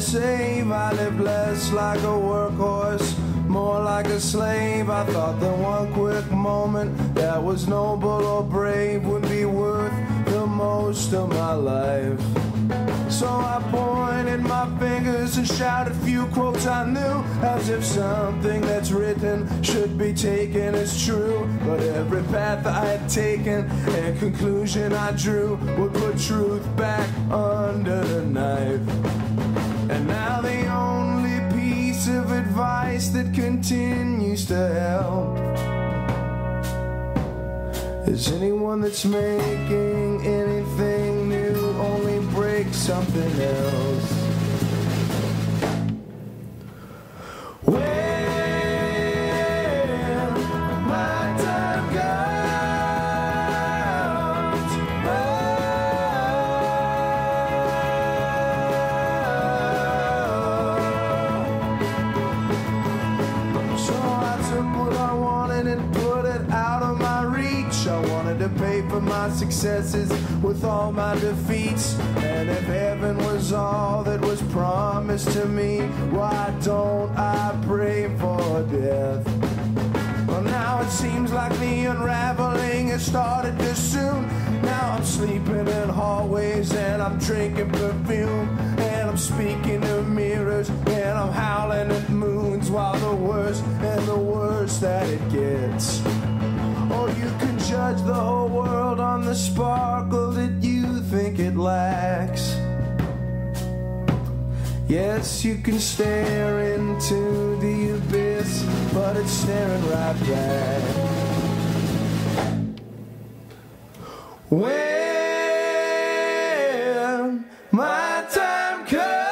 save. I live less like a workhorse, more like a slave. I thought that one quick moment that was noble or brave would be worth the most of my life. So I pointed my fingers and shouted a few quotes I knew, as if something that's written should be taken as true. But every path I had taken and conclusion I drew would put truth back under the knife. Continues to help is anyone that's making anything new only break something else. Took what I wanted and put it out of my reach. I wanted to pay for my successes with all my defeats. And if heaven was all that was promised to me, why don't I pray for death? Well, now it seems like the unraveling has started too soon. Now I'm sleeping in hallways and I'm drinking perfume. And I'm speaking judge the whole world on the sparkle that you think it lacks. Yes, you can stare into the abyss, but it's staring right back. When my time comes,